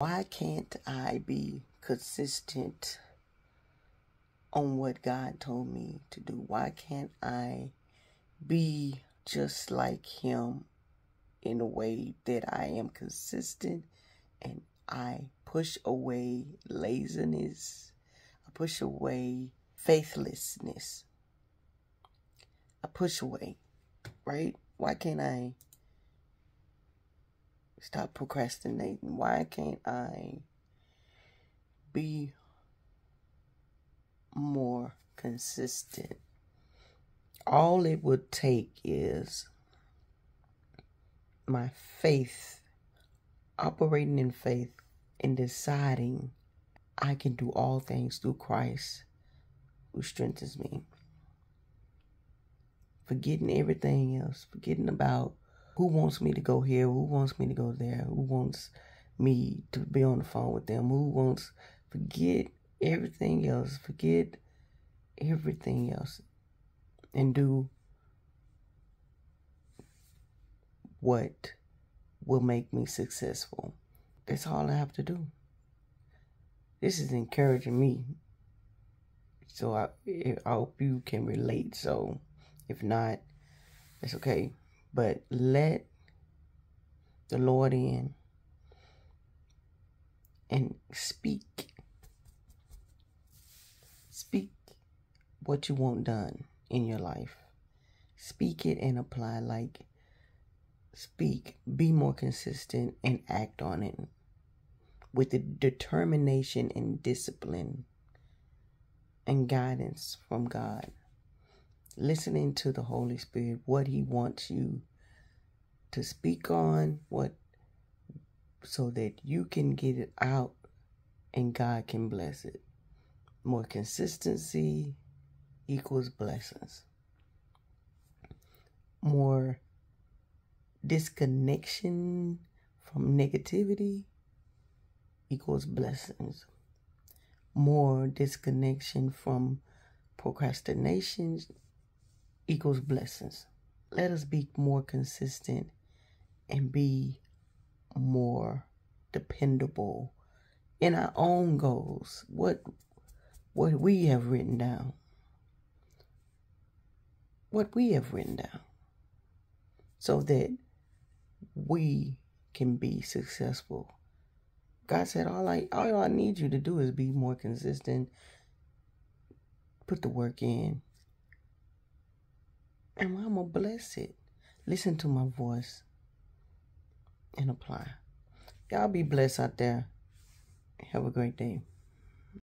Why can't I be consistent on what God told me to do? Why can't I be just like Him in a way that I am consistent and I push away laziness, I push away faithlessness, I push away, right? Why can't I stop procrastinating? Why can't I be more consistent? All it would take is my faith, operating in faith, and deciding I can do all things through Christ who strengthens me. Forgetting everything else, forgetting about who wants me to go here, who wants me to go there, who wants me to be on the phone with them, who wants, forget everything else, forget everything else, and do what will make me successful. That's all I have to do. This is encouraging me. So I, I hope you can relate. So if not, it's okay. But let the Lord in and speak. Speak what you want done in your life. Speak it and apply like speak, be more consistent, and act on it with the determination and discipline and guidance from God. Listening to the Holy Spirit, what He wants you to speak on, what so that you can get it out and God can bless it. More consistency equals blessings. More disconnection from negativity equals blessings. More disconnection from procrastination equals blessings. Let us be more consistent and be more dependable in our own goals. What what we have written down. What we have written down. So that we can be successful. God said, all I all I need you to do is be more consistent. Put the work in. And I'm gonna bless it. Listen to my voice and apply. Y'all be blessed out there. Have a great day.